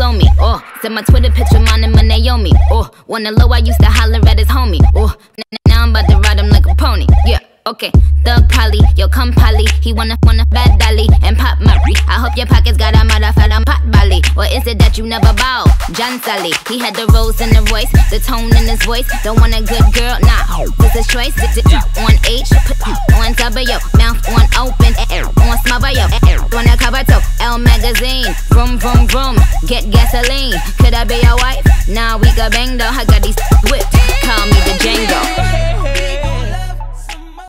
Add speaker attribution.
Speaker 1: blow me. Oh, said my Twitter picture, mine and my Naomi. Oh, wanna low, I used to holler at his homie. Oh, now I'm about to ride him like a pony. Yeah. Okay, Thug Polly, yo come Polly. He wanna wanna bad dolly and pop Murray. I hope your pockets got a motherfucking pot belly. Or is it that you never bow? John Sally, he had the rose in the voice, the tone in his voice. Don't want a good girl, nah. This is choice. On H, put on W, mouth on open, magazine, vroom vroom vroom. Get gasoline. Could I be your wife? Nah, we got bang though. I got these whips.